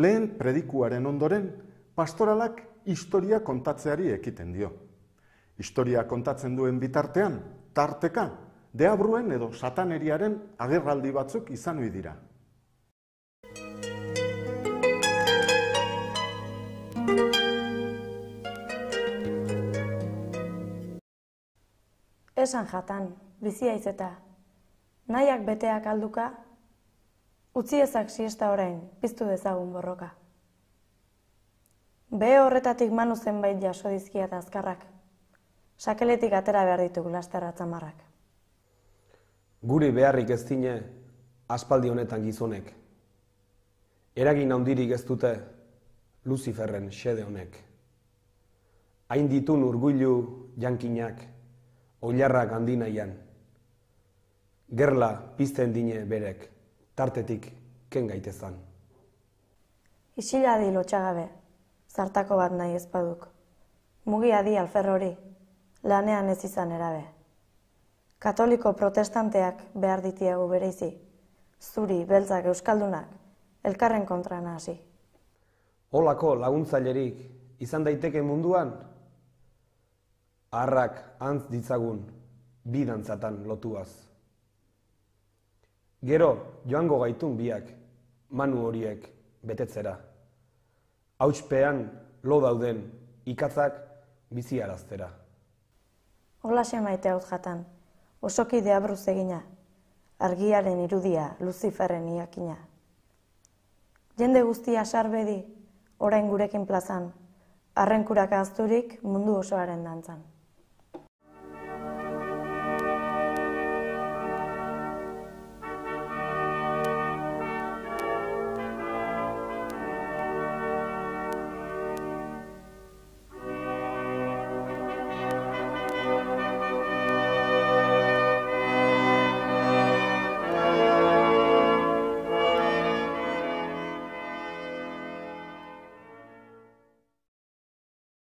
medikuaren ondoren, pastoralak historia kontatzeari ekiten dio. Historia kontatzen duen bitartean, tarteka, deabruen edo sataneriaren agerraldi batzuk izan dira. Esan jatan, bizia izeta. Nahiak beteak alduka, utzi ezak siesta orain, piztu dezagun borroka. Be horretatik manu zenbait jaso dizkia eta azkarrak. Sakeletik atera behar dituk lasterra tzamarrak. Guri beharrik ez dine aspaldi honetan gizonek. Eragin handirik ez dute Luciferren xede honek. Hain ditun urguilu jankinak, oilarrak handinaian. Gerla pizten dine berek, tartetik ken gaitezan. Isila di lotxagabe, zartako bat nahi ezpaduk. Mugi adi alfer hori, lanean ez izan erabe. Katoliko protestanteak behar ditiagu bereizi, zuri, beltzak, euskaldunak, elkarren kontra nahasi. Olako laguntzailerik izan daiteke munduan? Arrak antz ditzagun bidantzatan lotuaz. Gero joango gaitun biak manu horiek betetzera. Hautspean lo dauden ikatzak bizi araztera. Hola maite haut jatan, osoki deabruz egina, argiaren irudia Luciferren iakina. Jende guztia sarbedi, orain gurekin plazan, arrenkurak azturik mundu osoaren dantzan.